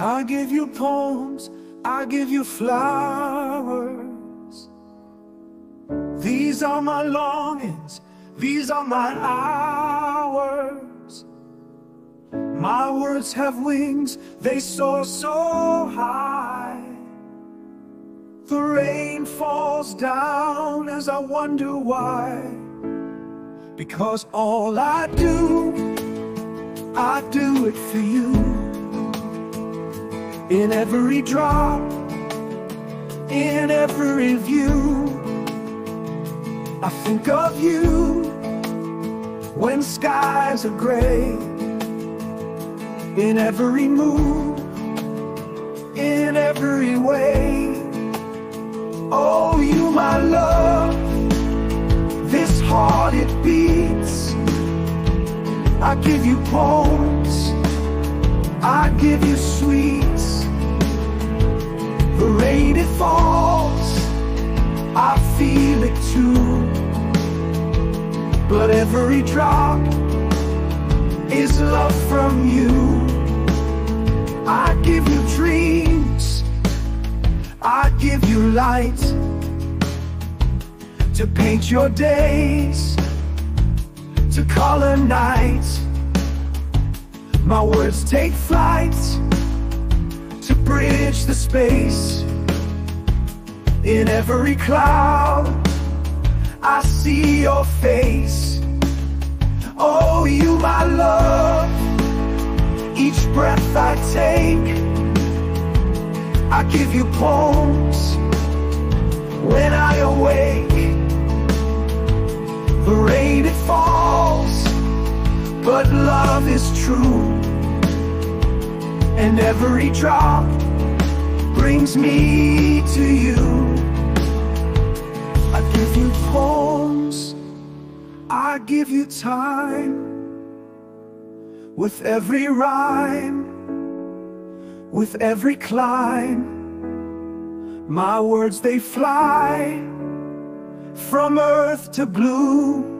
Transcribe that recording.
I give you poems, I give you flowers. These are my longings, these are my hours. My words have wings, they soar so high. The rain falls down as I wonder why. Because all I do, I do it for you. In every drop, in every view, I think of you when skies are gray. In every move, in every way. Oh, you, my love, this heart it beats. I give you poems, I give you sweets. The rain it falls, I feel it too. But every drop is love from you. I give you dreams, I give you light to paint your days, to color nights. My words take flight space. In every cloud, I see your face. Oh, you, my love, each breath I take, I give you poems when I awake. The rain it falls, but love is true, and every drop brings me to you. I give you poems, I give you time. With every rhyme, with every climb, my words they fly from earth to blue.